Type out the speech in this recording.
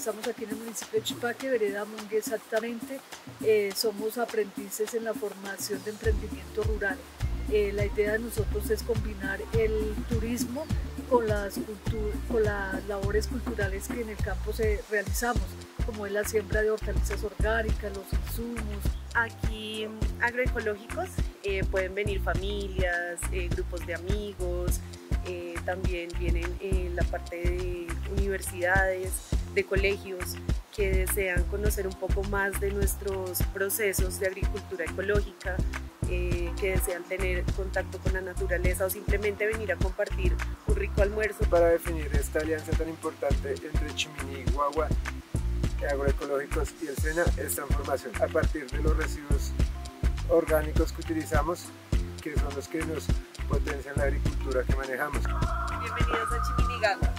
Estamos aquí en el municipio de Chipaque, vereda Mungue exactamente. Eh, somos aprendices en la formación de emprendimiento rural. Eh, la idea de nosotros es combinar el turismo con las, con las labores culturales que en el campo se realizamos, como es la siembra de hortalizas orgánicas, los insumos. Aquí agroecológicos eh, pueden venir familias, eh, grupos de amigos, también vienen la parte de universidades, de colegios que desean conocer un poco más de nuestros procesos de agricultura ecológica, que desean tener contacto con la naturaleza o simplemente venir a compartir un rico almuerzo. Para definir esta alianza tan importante entre Chiminí y Guagua, agroecológicos y el SENA, esta información a partir de los residuos orgánicos que utilizamos, que son los que nos potencian la agricultura que manejamos. Bienvenidos a Chiminigawa.